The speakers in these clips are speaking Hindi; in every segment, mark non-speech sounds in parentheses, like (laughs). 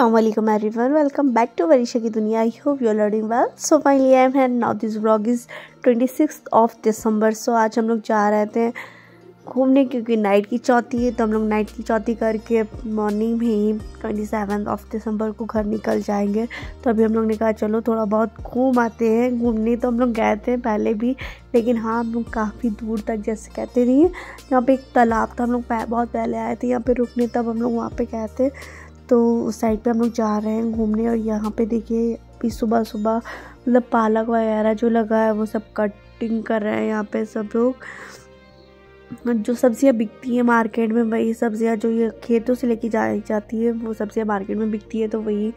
Assalamualaikum everyone. Welcome back to Varisha की दुनिया I hope you are learning well. So, finally, I am here. Now, this vlog is 26th of December. So, आज हम लोग जा रहे थे घूमने क्योंकि नाइट की चौथी है तो हम लोग नाइट की चौथी करके मॉर्निंग में ही ट्वेंटी सेवन ऑफ़ दिसंबर को घर निकल जाएँगे। तो अभी हम लोग ने कहा, चलो, थोड़ा बहुत घूम आते हैं। घूमने तो हम लोग गए थे पहले भी, लेकिन हाँ हम लोग काफ़ी दूर तक जैसे कहते नहीं यहाँ पे एक तालाब था, हम लोग बहुत पहले आए थे। यहाँ पे रुकने तब हम लोग वहाँ पे गए थे। तो उस साइड पे हम लोग जा रहे हैं घूमने और यहाँ पे देखिए, अभी सुबह सुबह मतलब पालक वगैरह जो लगा है, वो सब कटिंग कर रहे हैं यहाँ पे सब लोग। जो सब्ज़ियाँ बिकती हैं मार्केट में, वही सब्ज़ियाँ जो ये खेतों से लेके जाई जाती है, वो सब्ज़ियाँ मार्केट में बिकती है तो वही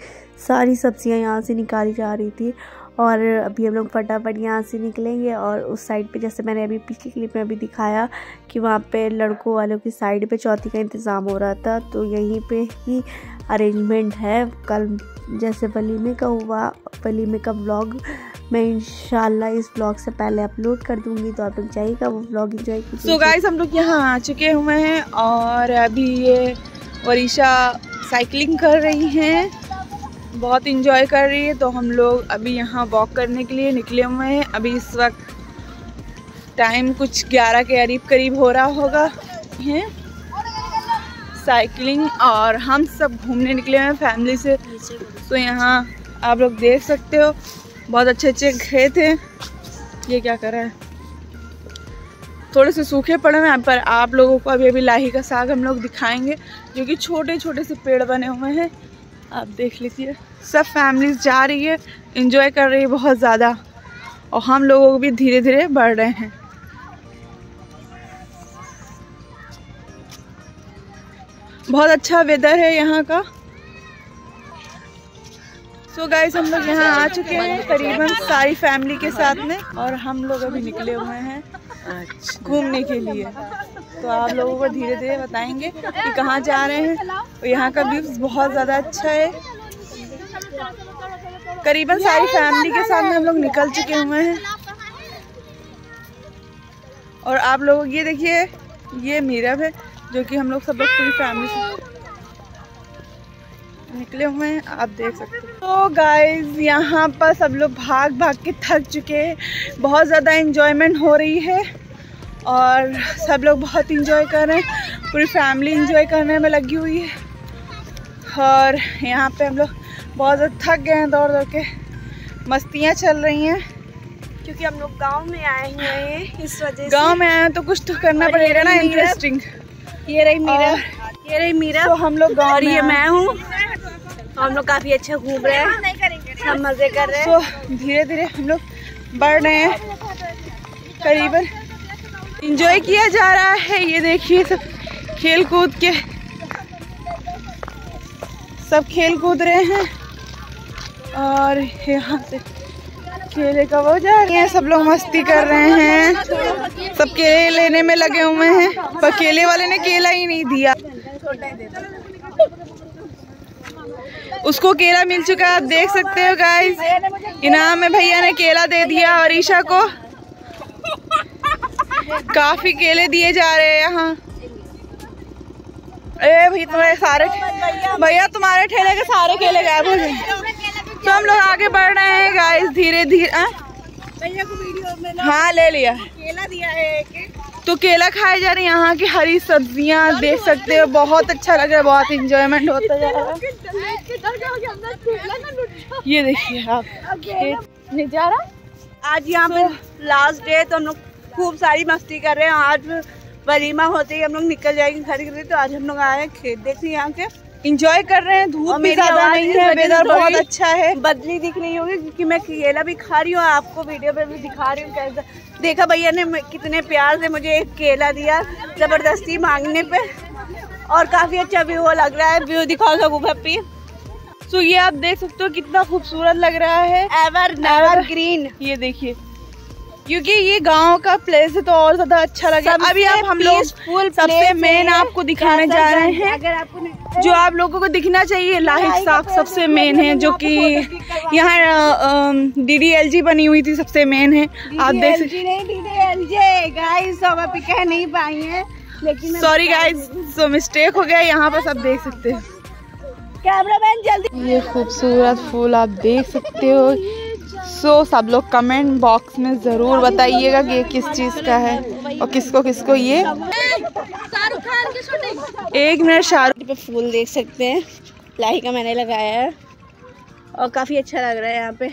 सारी सब्ज़ियाँ यहाँ से निकाली जा रही थी। और अभी हम लोग फटाफट यहाँ से निकलेंगे और उस साइड पे जैसे मैंने अभी पिछली क्लिप में अभी दिखाया कि वहाँ पे लड़कों वालों की साइड पे चौथी का इंतज़ाम हो रहा था तो यहीं पे ही अरेंजमेंट है। कल जैसे वलीमे का हुआ वलीमे का ब्लॉग मैं इंशाल्लाह इस ब्लॉग से पहले अपलोड कर दूँगी तो आप लोग जाइएगा वो ब्लॉग इंजॉय सो गाइस हम लोग यहाँ आ चुके हुए हैं और अभी ये वरीशा साइकिलिंग कर रही हैं। बहुत इंजॉय कर रही है तो हम लोग अभी यहाँ वॉक करने के लिए निकले हुए हैं। अभी इस वक्त टाइम कुछ ग्यारह के करीब करीब हो रहा होगा। हैं? साइकिलिंग और हम सब घूमने निकले हुए हैं फैमिली से। तो यहाँ आप लोग देख सकते हो, बहुत अच्छे अच्छे खेत हैं। ये क्या कर रहा है? थोड़े से सूखे पड़े हुए हैं, पर आप लोगों को अभी अभी लाही का साग हम लोग दिखाएँगे, जो कि छोटे छोटे से पेड़ बने हुए हैं। आप देख लीजिए। सब फैमिलीज़ जा रही है इंजॉय कर रही है बहुत ज़्यादा। और हम लोगों को भी धीरे धीरे बढ़ रहे हैं। बहुत अच्छा वेदर है यहाँ का। सो so गाइस हम लोग यहाँ आ चुके हैं, करीबन सारी फैमिली के साथ में, और हम लोग अभी निकले हुए हैं। घूमने के लिए। तो आप लोगों को धीरे धीरे बताएँगे कि कहाँ जा रहे हैं। और यहाँ का व्यूज़ बहुत ज़्यादा अच्छा है। करीबन सारी फैमिली के साथ में हम लोग निकल चुके हुए हैं। और आप लोग ये देखिए, ये मीरब है, जो कि हम लोग सब लोग पूरी फैमिली से निकले हुए हैं आप देख सकते हैं। तो गाइज़ यहाँ पर सब लोग भाग भाग के थक चुके हैं। बहुत ज़्यादा इंजॉयमेंट हो रही है और सब लोग बहुत इंजॉय कर रहे हैं। पूरी फैमिली इंजॉय करने में लगी हुई है। और यहाँ पे हम लोग बहुत ज़्यादा थक गए हैं दौड़ दौड़ के। मस्तियाँ चल रही हैं। क्योंकि हम लोग गाँव में आए हुए हैं इस वजह गाँव में आए हैं तो कुछ तो करना पड़ेगा ना इंटरेस्टिंग ये रही मीरा। ये रही मीरा। तो हम लोग गाँव और ये मैं हूँ। हम लोग काफ़ी अच्छा घूम रहे हैं। सब मज़े कर रहे हैं। तो धीरे धीरे हम लोग बढ़ रहे हैं। करीबन। इंजॉय किया जा रहा है। ये देखिए सब खेल कूद के। सब खेल कूद रहे हैं। और यहाँ से केले का वो जा रहे हैं। सब लोग मस्ती कर रहे हैं। सब केले लेने में लगे हुए हैं। पर केले वाले ने केला ही नहीं दिया। उसको केला मिल चुका है आप देख सकते हो गाइस इनाम में भैया ने केला दे दिया और ईशा को। काफ़ी केले दिए जा रहे हैं यहाँ। अरे भाई तुम्हारे सारे भैया तुम्हारे ठेले के सारे केले गायब हो गए। तो हम लोग आगे बढ़ रहे हैं गाइस धीरे धीरे हाँ ले लिया। केला दिया है तो केला खाए जा रहे हैं यहाँ की हरी सब्ज़ियाँ देख सकते हो बहुत अच्छा लग रहा है बहुत इंजॉयमेंट होता जा रहा है। ये देखिए आप नज़ारा आज यहाँ पे लास्ट डे तो हम लोग खूब सारी मस्ती कर रहे हैं आज वलीमा होते ही हम लोग निकल जाएँगे घर के लिए तो आज हम लोग आए हैं खेत देखिए यहाँ के इंजॉय कर रहे हैं धूप भी ज़्यादा नहीं है वेदर बहुत अच्छा है। बदली दिख रही होगी क्योंकि मैं केला भी खा रही हूँ आपको वीडियो पे भी दिखा रही हूँ कैसा। देखा भैया ने कितने प्यार से मुझे एक केला दिया ज़बरदस्ती मांगने पे। और काफ़ी अच्छा व्यू लग रहा है व्यू दिखाओ सब भप्पी तो ये आप देख सकते हो कितना खूबसूरत लग रहा है। एवर एवर ग्रीन ये देखिए। क्योंकि ये गाँव का प्लेस है तो और ज़्यादा अच्छा लगे अभी आप हम लोग सबसे मेन आपको दिखाने जा रहे हैं। अगर आपको जो आप लोगों को दिखना चाहिए लाहिक साग सबसे मेन है जो कि यहाँ डी डी एल जी बनी हुई थी सबसे मेन है। आप देख सकते गाइस सब कह नहीं पाई है लेकिन सॉरी गाइस सो मिस्टेक हो गया यहाँ पर सब देख सकते हैं। कैमरा मैन जल्दी ये खूबसूरत फूल आप देख सकते हो। सो सब लोग कमेंट बॉक्स में ज़रूर बताइएगा कि ये किस चीज़ का है और किसको किसको ये। एक मिनट शाहरुख। पे फूल देख सकते हैं। लाही का मैंने लगाया है। और काफ़ी अच्छा लग रहा है यहाँ पे।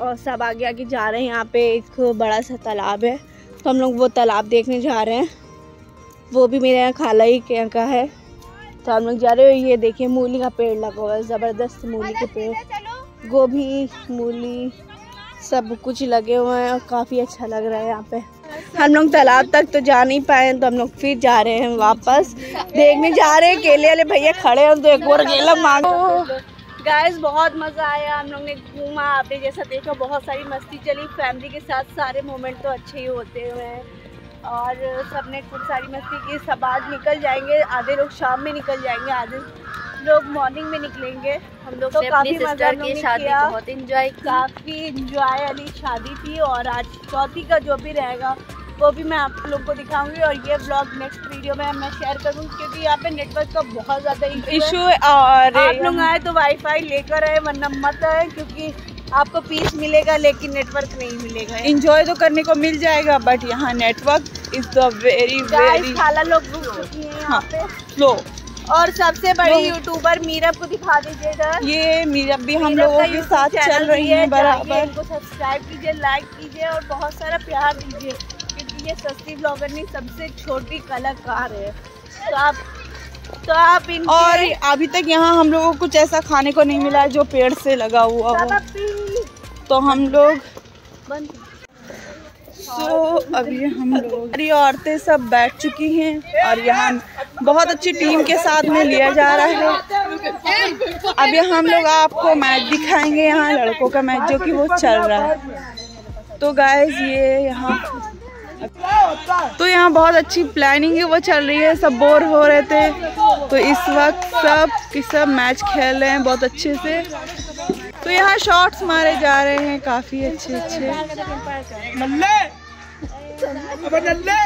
और सब आगे आगे जा रहे हैं। यहाँ पे एक बड़ा सा तालाब है। तो हम लोग वो तालाब देखने जा रहे हैं। वो भी मेरे यहाँ खाला ही का है। तो हम लोग जा रहे हो। ये देखिए मूली का पेड़ लगा हुआ है। ज़बरदस्त मूली के पेड़। गोभी, मूली, सब कुछ लगे हुए हैं और काफ़ी अच्छा लग रहा है यहाँ पे। हम लोग तालाब तक तो जा नहीं पाए तो हम लोग फिर जा रहे हैं वापस। देखने जा रहे हैं, केले वाले भैया खड़े हैं तो एक और केला मांगो गाइस बहुत मज़ा आया। हम लोग ने घूमा, आपने जैसा देखा, बहुत सारी मस्ती चली। फैमिली के साथ सारे मोमेंट तो अच्छे ही होते हुए हैं। और सबने खूब सारी मस्ती की, सब आज निकल जाएँगे, आधे लोग शाम में निकल जाएँगे, आधे लोग मॉर्निंग में निकलेंगे। हम लोग तो काफ़ी मज़ा की शादी बहुत इंजॉय काफ़ी इंजॉय वाली शादी थी और आज चौथी का जो भी रहेगा वो भी मैं आप लोग को दिखाऊँगी और ये ब्लॉग नेक्स्ट वीडियो में मैं शेयर करूँगी क्योंकि यहाँ पे नेटवर्क का बहुत ज़्यादा इशू है। और आप लोग आए तो वाईफाई लेकर आए वरना मत आए क्योंकि आपको पीस मिलेगा लेकिन नेटवर्क नहीं मिलेगा। इंजॉय तो करने को मिल जाएगा बट यहाँ network is the very very खाला लोग रुक चुकी हैं यहाँ पे। स्लो और सबसे बड़ी यूट्यूबर मीरब को दिखा दीजिएगा ये मीरब भी हम लोगों के साथ चल रही है बराबर। इनको सब्सक्राइब कीजिए लाइक कीजिए और बहुत सारा प्यार दीजिए क्योंकि ये सस्ती ब्लॉगर नहीं सबसे छोटी कलाकार है। तो आप तो आप इन और अभी तक यहाँ हम लोगों को कुछ ऐसा खाने को नहीं मिला है जो पेड़ से लगा हुआ हो। तो हम लोग सो so, अभी हम लोग हमारी औरतें सब बैठ चुकी हैं और यहाँ बहुत अच्छी टीम के साथ में लिया जा रहा है। अभी हम लोग आपको मैच दिखाएँगे यहाँ लड़कों का मैच जो कि वो चल रहा है। तो गाइज़ ये यहाँ तो यहाँ बहुत अच्छी प्लानिंग है वो चल रही है सब बोर हो रहे थे। तो इस वक्त सब कि सब मैच खेल रहे हैं बहुत अच्छे से। तो यहाँ शॉट्स मारे जा रहे हैं काफ़ी अच्छे अच्छे। नल्ले! नल्ले!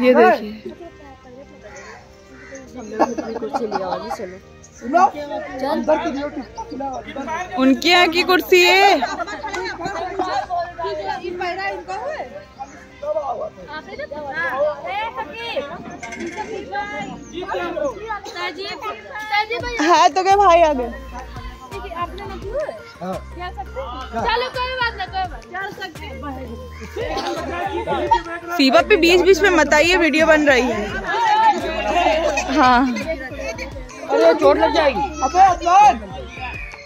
ये देखिए। उनके यहाँ की कुर्सी है। है तो क्या भाई आ गए सीबा पे बीच बीच में मत आइए वीडियो बन रही है। हाँ। अरे चोट लग जाएगी। अबे अदनान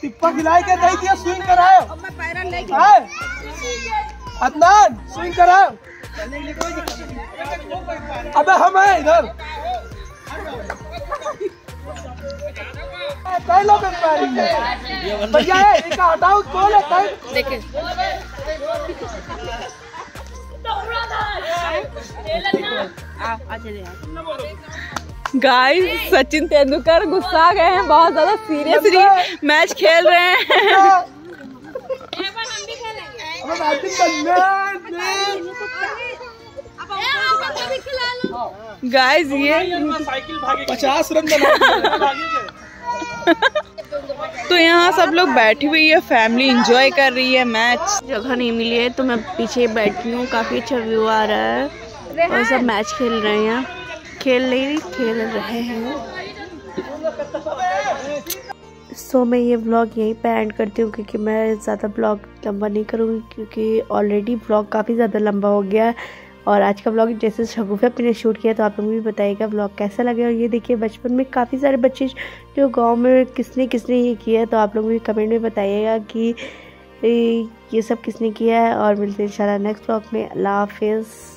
टिप्पा खिलाई के दे दिया स्विंग कराओ। अब मैं पैरन नहीं अदनान स्विंग कराओ। अबे हम हैं इधर। लोग भैया एक हटाओ कौन है कई देखिए गाइस सचिन तेंदुलकर गुस्सा गए हैं बहुत ज़्यादा सीरियसली मैच खेल रहे हैं गाइस ये पचास रन (laughs) तो यहाँ सब लोग बैठी हुई है फैमिली एंजॉय कर रही है मैच जगह नहीं मिली है तो मैं पीछे बैठी हूँ काफ़ी अच्छा व्यू आ रहा है। और सब मैच खेल रहे हैं खेल नहीं खेल रहे हैं। सो so, मैं ये ब्लॉग यहीं पे एंड करती हूँ क्योंकि मैं ज़्यादा ब्लॉग लंबा नहीं करूँगी क्योंकि ऑलरेडी ब्लॉग काफ़ी ज़्यादा लंबा हो गया है। और आज का ब्लॉग जैसे शगुफा अपने शूट किया तो आप लोग भी बताइएगा ब्लॉग कैसा लगे। और ये देखिए, बचपन में काफ़ी सारे बच्चे जो गाँव में किसने किसने ये किया है तो आप लोग भी कमेंट में बताइएगा कि ये सब किसने किया है। और मिलते हैं इंशाल्लाह नेक्स्ट ब्लॉग में। अल्लाह हाफिज़।